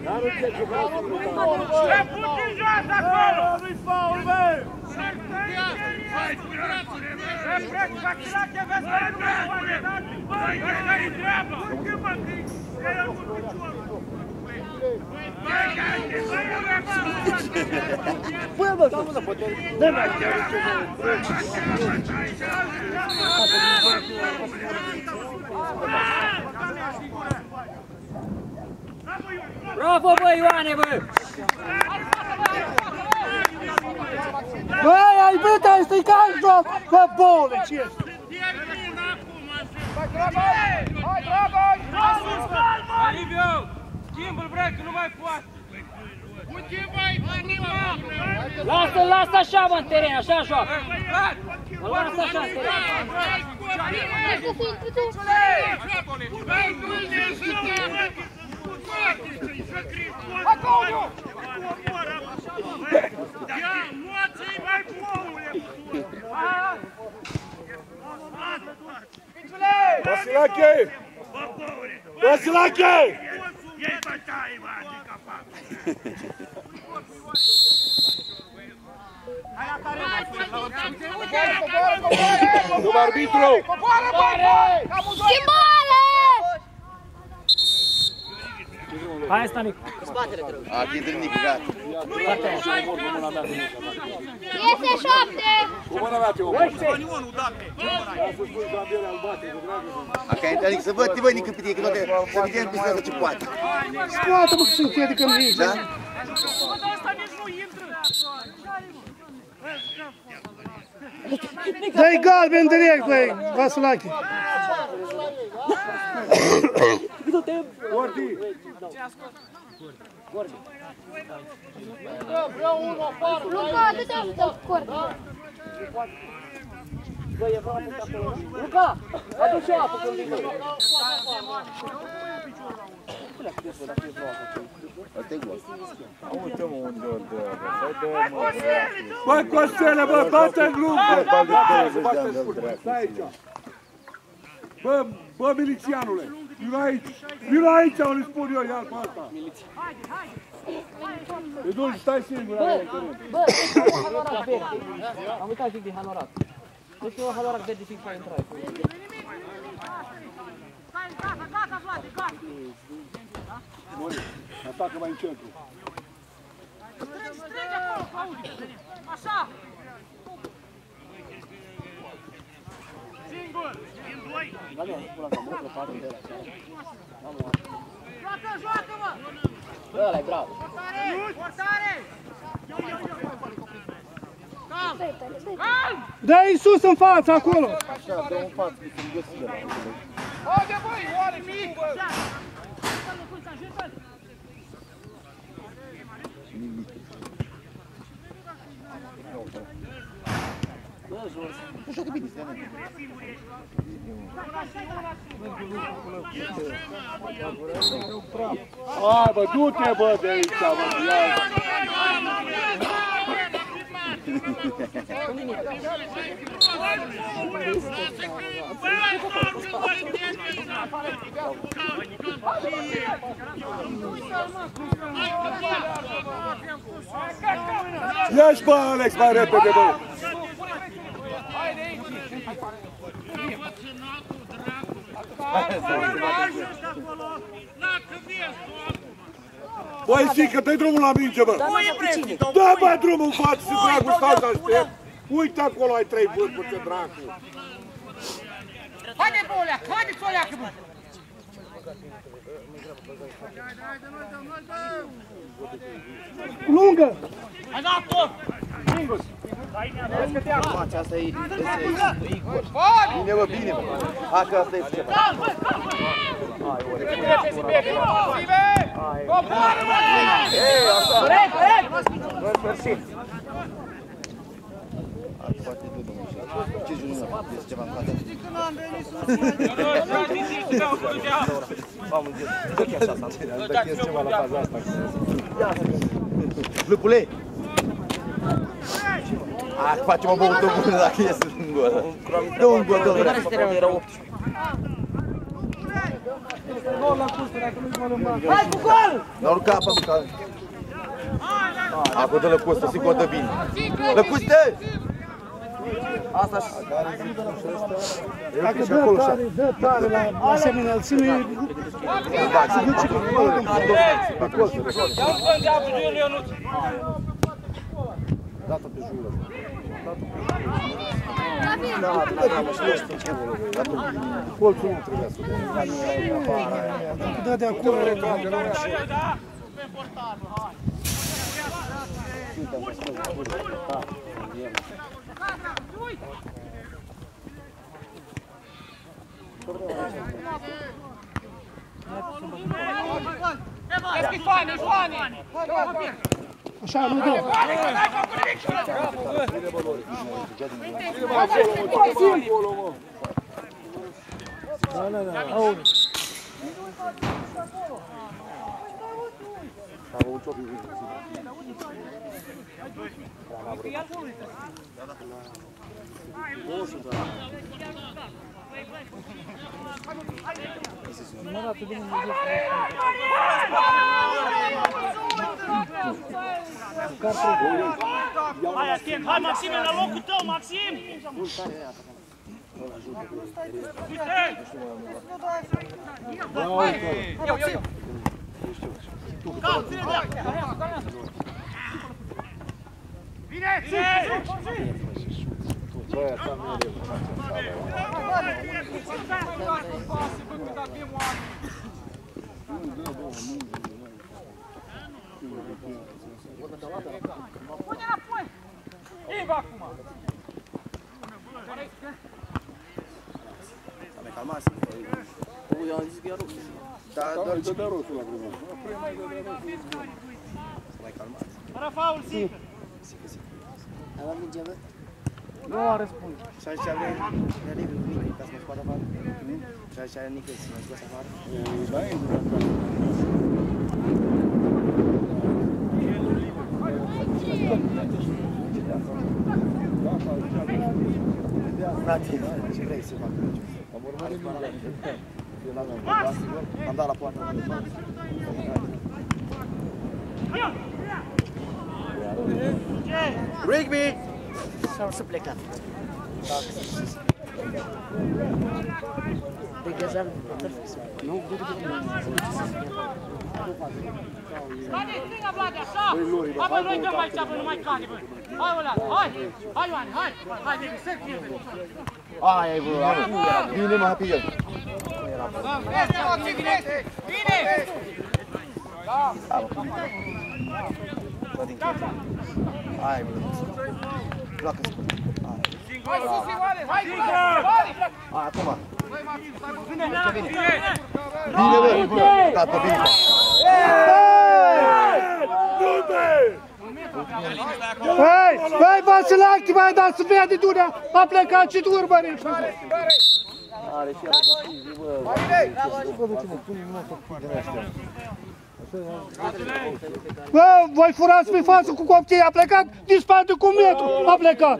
Ce puțin jos acolo! Nu-i faul, bă! Ce preț, vacilache, vezi că nu mai poate, da? Ăsta-i treaba! Schimbă, că e el cu piciorul. Păi, bă, stai mă, da, poate... Dă-mi aici, Bravo, bă, Ioane, bă! Băi, ai văzut, ai stricat în joc! Bă, bole, ce ești? Hai, Dragoș! Sus, calmă! Liviu! Schimbă-l, bre, că nu mai poate! Uite, mai, Lasă-l, lasă așa, mă, în teren, așa joacă! Mă lasă așa în teren! Acolo! Лакей! Проси Лакей! Do árbitro! Bora, bora! Bora! Arbitru! Schimbare! Hai, Stanic! A, ti întâlnit, gata. Iese șapte! Cu mâna mea te omor. Ia să spui bandiere albate, cu dragul. Acá e adică să văd, te văd nică pe tine, că nu te, să vedem pe ce poate. Scoate-mă că sunt chiede că nu ești. Da? Dă-i galben direct, băi, Vasilache! Gordi! Luca, dă-te dă cord. Luca! Adu-și o apă când vine! Uite-mă unde o dă, bă, să dă, mă, Bă, Costele, bă, bate în lungă! bani de Bate, 20 de bate ani, scurt, dă-l dracu. Stai aici! Bă, bă, milițianule! Vino aici! Vino aici, unde spun eu, ia-l pe ăsta! Te duci, stai singur acolo, în teren. Bă, deci un halorac verde. Am uitat zic de halorac. Deci un halorac verde fix la intrare. Mori, atacă mai în centru. Singur! Din doi! Ăla e bravo. Dă-i sus în față, acolo! Așa, dă un față, că sunt găsit de la Haide, băi, oare mic! Hai, bă, du-te, bă, de aici, bă, ia Ia-și, bă, Alex, mai repede, bă! Băi, zică, dă drumul la minge, bă! Dă, bă, drumul în față, și dragul, stau să aștept! Uite acolo, ai trei vârfuri, ce dracu! Haide, Bolea, haide, Țoleacă, bă! Lungă! Hai, dat-o! Maci, asta e, asta e Igor. Bine, bă, bine, bă. Hai că asta e ceva. Coboară, bă! Ei, asta. Corect, corect! Poate tu, domnul și Ce junior? Este ceva în față? Mamă, dă chiar așa, dă chiar ceva la faza asta. Lupule! A, facem o băută bună dacă iese în gol. Dă un gol, domnule. Care se termină? Era 18. Hai cu gol! Dar urca pe mica. Acum dă lăcustă, sigur dă bine. Lăcuste! Asta și... Dacă dă tare, dă tare la asemenea înălțime, se duce cu golul. Ia-l pe îndeapă, du-i Ionuț. Dată pe jură. Colțul nu trebuia să dă. Dacă dă de acolo, Da. Eski fani, fani! Așa nu dă. Hai, atent! Hai, Maxime, la locul tău, Maxim! Cal, ține dreapta! Vine! Vine! Pune înapoi! Inva acum! Dă de roșu la grumă. Rafaul, zi! Nu are spune. Și aici avem Neric, Nicu, ca să mă scoată afară. Și aici are Nicu, să mă scoată afară. Da, Frate, ce vrei să fac? Am urmărit Am dat la poartă. Rigby! Sau să plecat. Degajam, nu, Haide, stringă, Vlad, așa! Hai, bă, noi dăm aici, bă, nu mai cade, bă! Hai, Vlad, hai! Hai, Ioane, hai! Hai, Devi, să fie, bă! Aia e, bă, bine mă, happy el. Vine! Vine! Hai, bă. Pleacă să Hai, sus, Ioane! Hai, Ioane! Hai, acum. Vine! Vine! Bine, bă, gata, bine. Hei, hei, Vasilache, mai dat să vede Dunea, a plecat și tu urmări. Bă, voi furați pe față cu copii, a plecat din spate cu un metru, a plecat.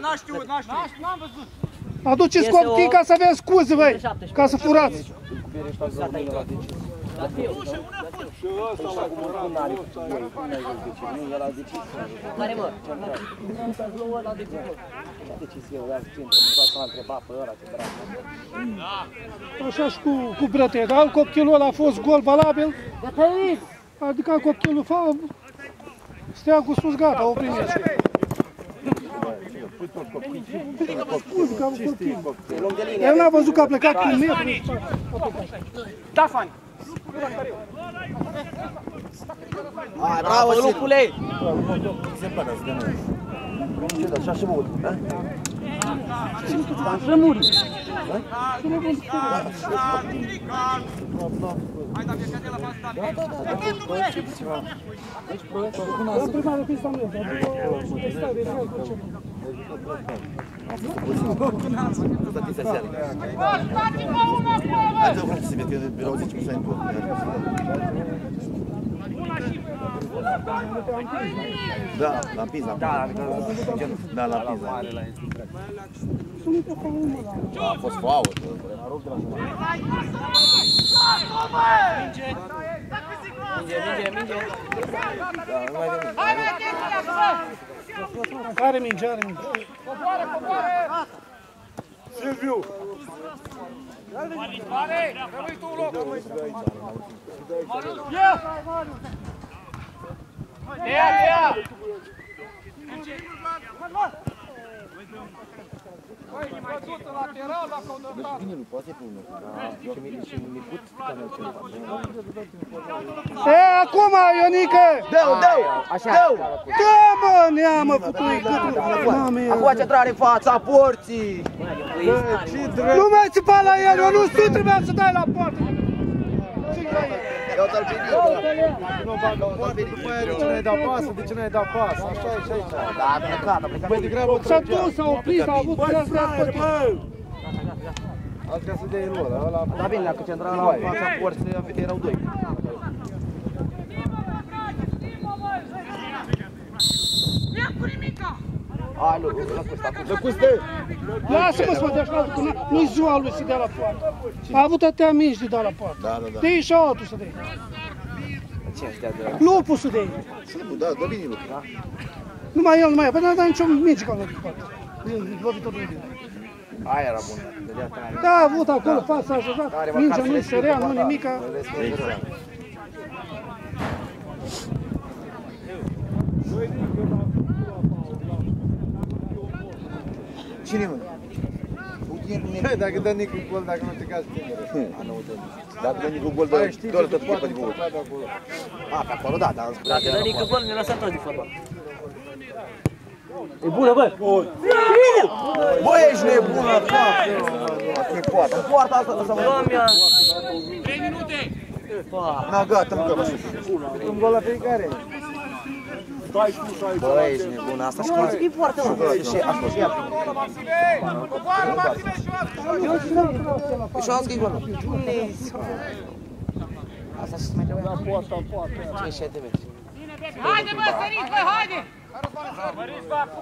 N-a știut, n-a știut! N-am văzut! Aduceți copii ca să aveți scuze, voi, ca să furați. Care mă? Așa și cu, cu brăte, dar copilul ăla a fost gol valabil, Gătăit! adică copilul fa, stea cu sus, gata, o primește. Scuze că am copil. El n-a văzut că a plecat cu un metru. Da, Fani! Hai, bravo, Lupule! Așa și mult. Rămuri! La prima de pista mea, dar după testa de real cu ce. Stați-vă una acolo! Hai, dă să vede că erau 10 persoane în cont. Da, la Pisa. Da, da, la Pisa. A fost fault. Minge, minge, minge. Hai, mai atenție la bă! Are minge, are minge. Coboară, coboară! Silviu, Mare, rămâi tu în loc! Ia! Ia, ia! Băi, e mai dus în lateral la condotat. Bine, nu poate fi unul. Și mi și mi put ca nu ce. E, acum, Ionică! Deu, deu! Așa. Deu! Da, mă, neamă, putui, câtul. Mame, Acum centrare în fața porții. nu mai țipa la el, eu nu știu, trebuia să dai la poartă. Țin la el. Ia-o-l pe Nu bagă un băt după aia, de ce n-ai dat pasă, de ce n-ai dat pasă, așa e și aici. Da, a plecat, a plecat. Mai degrabă S-a trăgea. dus, s-a oprit, s-a avut băi, gras de fraier, bă! Asta să dea lor, ăla... Da bine, dacă centrala la fața porții erau doi. Ia cu nimica! Hai, lu, la Costa, cu Lăcuste! Lasă-mă să mă dea la că nu-i ziua lui să dea la poartă. A avut atâtea mici de da la poartă. Da, da, da. De și altul să dea. Ce ăștia de... Lupul să dea. Sigur, da, dă bine lucru. Numai el nu mai e. Păi n-a dat nicio mici ca lui poartă. Din lovitul lui. Aia era bună. Dădea tare. Da, a avut acolo fața așa, mingea nu-i sărea, nu nimica. Exact. Cine mă? Hai, dacă dă Nicu gol, dacă nu te cazi tine. Dacă dă Nicu gol, Hai, dă știi doar ce tot se echipă poate de gol. întâmpla de acolo. A, pe acolo, da, dar am spus. Dacă dă nică gol, ne lăsăm toți de fotbal. E bună, bă! Bă, ești nebună, frate! Asta e poarta. Poarta asta, asta mă... Doamne, 3 minute! Na, gata, mă, gata. Un gol la fiecare. Bă, ești nebună, asta și cum zic, e poartă, mă. Și asta și ea. Coboară, Maxime, și oască! Și am zis gol. Asta și mai trebuie. Poarta, poarta. 57 de metri. Haide, bă, săriți, bă, haide!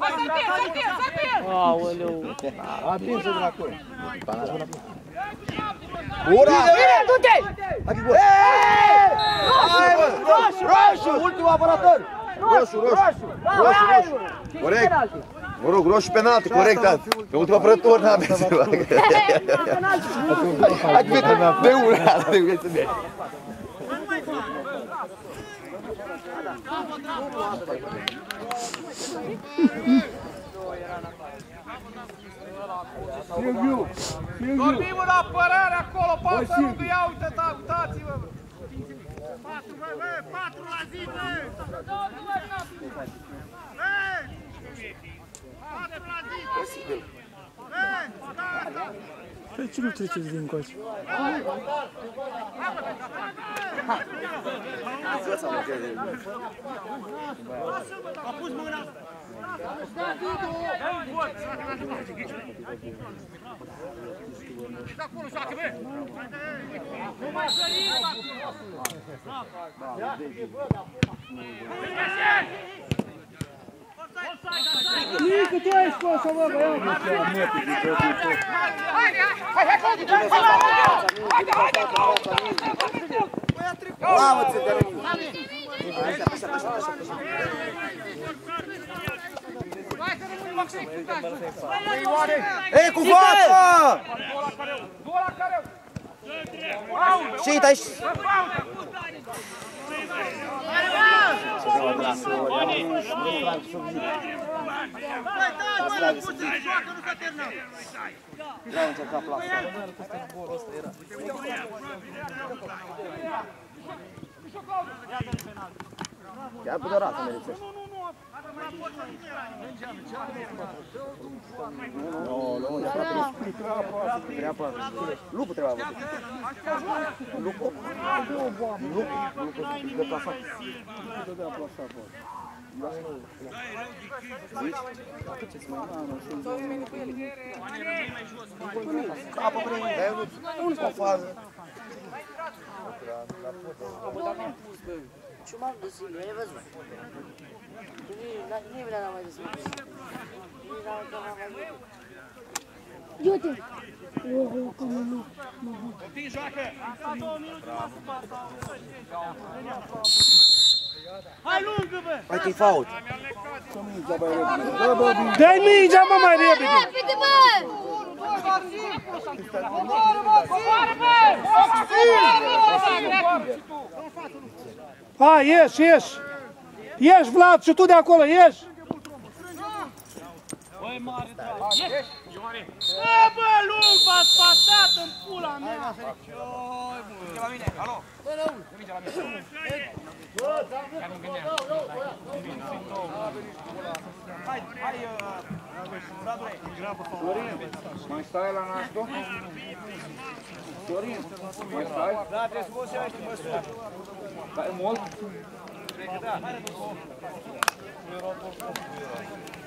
Hai să-l pierd, să-l pierd, să-l pierd! aoleu. Atinge dracu. Ura! Bine, du-te! Adică gol. Hai, bă! Roșu! Roșu! Ultimul apărător! Roșu, roșu. Roșu, roșu. Corect. Mă rog, roșu penalti, corect. da. Pe ultima apărător n-am să facă. Hai, uite, de una, de una. Silviu, Silviu, Vorbim în apărare acolo, patru rândul, ia uite, da, uitați-vă! Patru, bă, bă, patru la zi, bă! Patru la zi! Posibil. Gata! Păi ce nu treceți din coace? A pus mâna! Și de acolo joacă, bă! Nu mai sări! Nică, tu ai scos-o, bă, băiat. Haide, hai, hai, hai, Mamă, ți de Hai să rămânem Maxim, uitați! Ei, cu fața! Gola care... Și uite aici. Băi, dai, bă, nu puțin, joacă, nu s-a terminat! Vreau încerca plasa. Chiar pe doar asta merețește. Nu, nu, nu, e aproape lup. Treaba, lupul trebuie avut. Lupul? Lupul, lupul de plasat. Zici? Ce-ți mai Capă prin un o fază. Şumar düzgün böyle vaz var. Ne bile namaz etsin. Yutim. Oho, como não. Tem jaca. Vai ter falta. Dez mídia, mamaria, bebê. É, Rápido, mano. Vambora, Vambora, Vambora, Vambora, Vambora, Vambora, Vambora, Vambora, Vambora, Vambora, Vambora, Vambora, Vambora, Vambora, Vambora, A, ieși, ieși! Ieși, Vlad, și tu de acolo, ieși! Băi, mare ieși! Bă, bă, lung, v-ați pasat în pula mea! La mine, alo! Mai stai la nașto? Mai stai? Da, trebuie să mă să măsuri. bij moço. Vem.